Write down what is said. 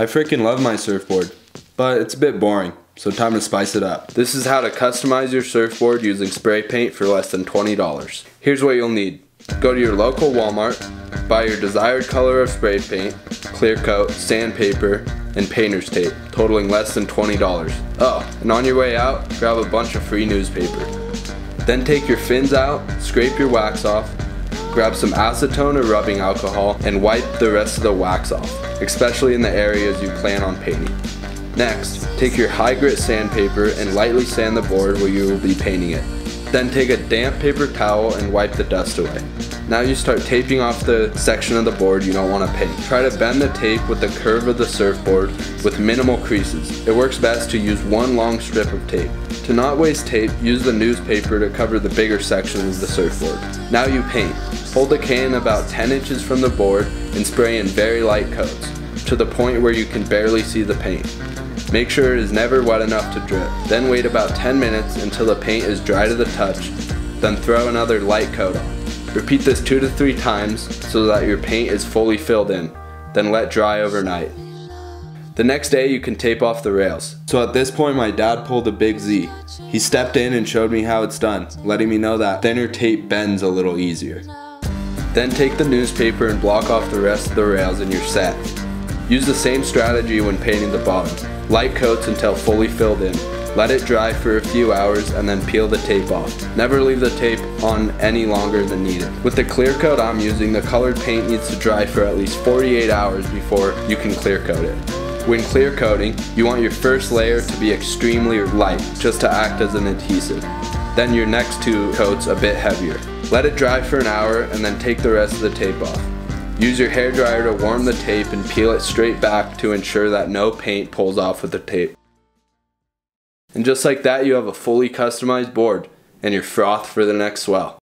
I freaking love my surfboard, but it's a bit boring, so time to spice it up. This is how to customize your surfboard using spray paint for less than $20. Here's what you'll need. Go to your local Walmart, buy your desired color of spray paint, clear coat, sandpaper, and painter's tape, totaling less than $20. Oh, and on your way out, grab a bunch of free newspaper. Then take your fins out, scrape your wax off, grab some acetone or rubbing alcohol, and wipe the rest of the wax off, especially in the areas you plan on painting. Next, take your high grit sandpaper and lightly sand the board where you will be painting it. Then take a damp paper towel and wipe the dust away. Now you start taping off the section of the board you don't want to paint. Try to bend the tape with the curve of the surfboard with minimal creases. It works best to use one long strip of tape. To not waste tape, use the newspaper to cover the bigger sections of the surfboard. Now you paint. Hold the can about 10 inches from the board and spray in very light coats, to the point where you can barely see the paint. Make sure it is never wet enough to drip. Then wait about 10 minutes until the paint is dry to the touch, then throw another light coat on. Repeat this two to three times so that your paint is fully filled in, then let dry overnight. The next day you can tape off the rails. So at this point my dad pulled a big Z. He stepped in and showed me how it's done, letting me know that thinner tape bends a little easier. Then take the newspaper and block off the rest of the rails and you're set. Use the same strategy when painting the bottom. Light coats until fully filled in. Let it dry for a few hours and then peel the tape off. Never leave the tape on any longer than needed. With the clear coat I'm using, the colored paint needs to dry for at least 48 hours before you can clear coat it. When clear coating, you want your first layer to be extremely light, just to act as an adhesive. Then your next two coats a bit heavier. Let it dry for an hour and then take the rest of the tape off. Use your hair dryer to warm the tape and peel it straight back to ensure that no paint pulls off with the tape. And just like that, you have a fully customized board and your froth for the next swell.